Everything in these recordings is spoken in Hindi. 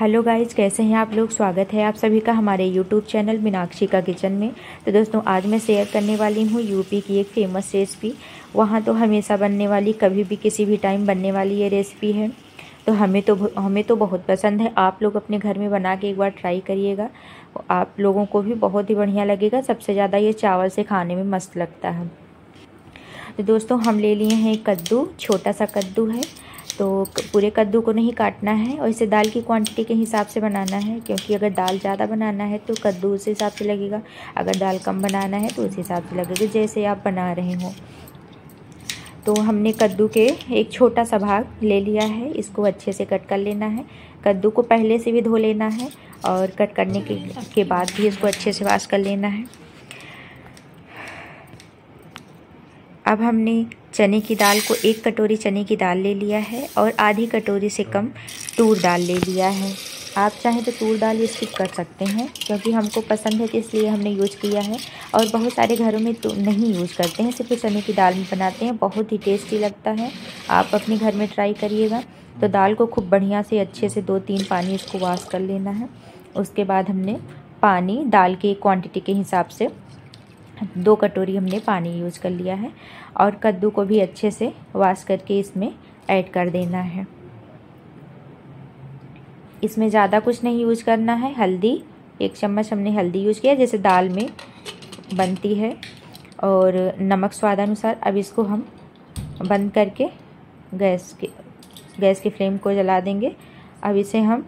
हेलो गाइज़ कैसे हैं आप लोग? स्वागत है आप सभी का हमारे यूट्यूब चैनल मीनाक्षी का किचन में। तो दोस्तों, आज मैं शेयर करने वाली हूँ यूपी की एक फ़ेमस रेसिपी वहाँ तो हमेशा बनने वाली, कभी भी किसी भी टाइम बनने वाली ये रेसिपी है। तो हमें तो हमें तो बहुत पसंद है। आप लोग अपने घर में बना के एक बार ट्राई करिएगा। आप लोगों को भी बहुत ही बढ़िया लगेगा। सबसे ज़्यादा ये चावल से खाने में मस्त लगता है। तो दोस्तों, हम ले लिए हैं कद्दू, छोटा सा कद्दू है। तो पूरे कद्दू को नहीं काटना है और इसे दाल की क्वांटिटी के हिसाब से बनाना है क्योंकि अगर दाल ज़्यादा बनाना है तो कद्दू उस हिसाब से लगेगा। अगर दाल कम बनाना है तो उस हिसाब से लगेगा जैसे आप बना रहे हो। तो हमने कद्दू के एक छोटा सा भाग ले लिया है इसको अच्छे से कट कर लेना है। कद्दू को पहले से भी धो लेना है और कट करने के, के बाद भी इसको अच्छे से वाश कर लेना है। अब हमने चने की दाल को एक कटोरी चने की दाल ले लिया है और आधी कटोरी से कम तूर दाल ले लिया है। आप चाहें तो तूर दाल स्किप कर सकते हैं, क्योंकि हमको पसंद है तो इसलिए हमने यूज़ किया है। और बहुत सारे घरों में तो नहीं यूज़ करते हैं, सिर्फ़ चने की दाल में बनाते हैं, बहुत ही टेस्टी लगता है। आप अपने घर में ट्राई करिएगा तो दाल को खूब बढ़िया से अच्छे से दो तीन पानी इसको वाश कर लेना है। उसके बाद हमने पानी दाल की क्वांटिटी के हिसाब से दो कटोरी हमने पानी यूज़ कर लिया है और कद्दू को भी अच्छे से वाश करके इसमें ऐड कर देना है। इसमें ज़्यादा कुछ नहीं यूज़ करना है। हल्दी, एक चम्मच हमने हल्दी यूज़ किया, जैसे दाल में बनती है। और नमक स्वादानुसार अब इसको हम बंद करके गैस के गैस के फ्लेम को जला देंगे। अब इसे हम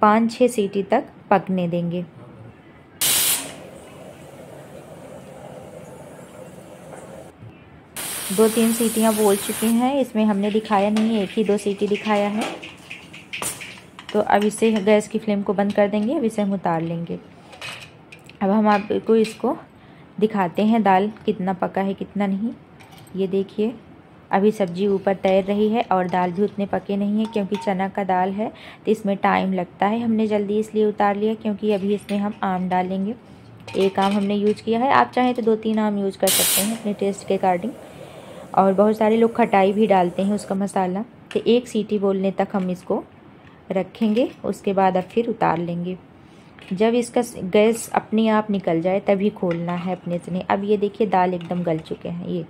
पाँच छः सीटी तक पकने देंगे। दो तीन सीटियाँ बोल चुकी हैं। इसमें हमने दिखाया नहीं, एक ही दो सीटी दिखाया है। तो अब इसे गैस की फ्लेम को बंद कर देंगे, अब इसे हम उतार लेंगे। अब हम आपको इसको दिखाते हैं, दाल कितना पका है, कितना नहीं। ये देखिए, अभी सब्ज़ी ऊपर तैर रही है और दाल भी उतने पके नहीं है क्योंकि चना का दाल है तो इसमें टाइम लगता है। हमने जल्दी इसलिए उतार लिया क्योंकि अभी इसमें हम आम डालेंगे। एक आम हमने यूज़ किया है। आप चाहें तो दो तीन आम यूज़ कर सकते हैं अपने टेस्ट के अकॉर्डिंग। और बहुत सारे लोग खटाई भी डालते हैं उसका मसाला। तो एक सीटी बोलने तक हम इसको रखेंगे, उसके बाद अब फिर उतार लेंगे। जब इसका गैस अपने आप निकल जाए, तभी खोलना है अपने से नहीं अब ये देखिए, दाल एकदम गल चुके हैं, ये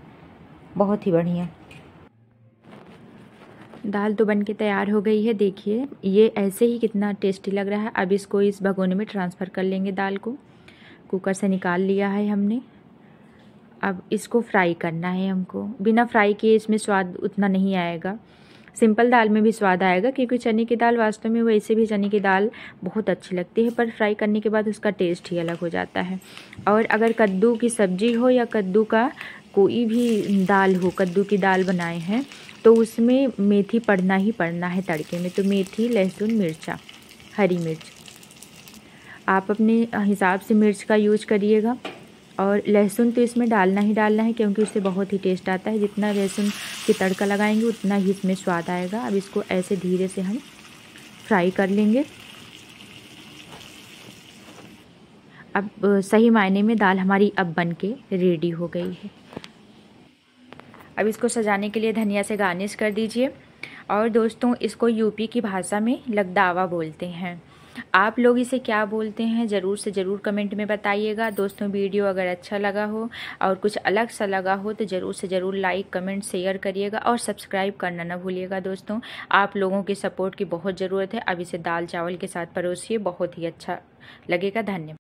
बहुत ही बढ़िया। दाल तो बन के तैयार हो गई है, देखिए। ये ऐसे ही कितना टेस्टी लग रहा है। अब इसको इस भगोने में ट्रांसफ़र कर लेंगे दाल को। कुकर से निकाल लिया है हमने। अब इसको फ्राई करना है हमको। बिना फ्राई किए इसमें स्वाद उतना नहीं आएगा। सिंपल दाल में भी स्वाद आएगा, क्योंकि चने की दाल वास्तव में वैसे भी चने की दाल बहुत अच्छी लगती है, पर फ्राई करने के बाद उसका टेस्ट ही अलग हो जाता है। और अगर कद्दू की सब्ज़ी हो या कद्दू का कोई भी दाल हो, कद्दू की दाल बनाए हैं तो उसमें मेथी पड़ना ही पड़ना है तड़के में। तो मेथी, लहसुन, मिर्चा, हरी मिर्च। आप अपने हिसाब से मिर्च का यूज़ करिएगा। और लहसुन तो इसमें डालना ही डालना है क्योंकि उससे बहुत ही टेस्ट आता है। जितना लहसुन की तड़का लगाएँगे, उतना ही इसमें स्वाद आएगा। अब इसको ऐसे धीरे से हम फ्राई कर लेंगे। अब सही मायने में दाल हमारी अब बन के रेडी हो गई है। अब इसको सजाने के लिए धनिया से गार्निश कर दीजिए। और दोस्तों, इसको यूपी की भाषा में लगदावा बोलते हैं। आप लोग इसे क्या बोलते हैं, ज़रूर से ज़रूर कमेंट में बताइएगा। दोस्तों, वीडियो अगर अच्छा लगा हो और कुछ अलग सा लगा हो तो ज़रूर से ज़रूर लाइक, कमेंट, शेयर करिएगा और सब्सक्राइब करना ना भूलिएगा। दोस्तों, आप लोगों के सपोर्ट की बहुत ज़रूरत है। अब इसे दाल चावल के साथ परोसिए, बहुत ही अच्छा लगेगा। धन्यवाद।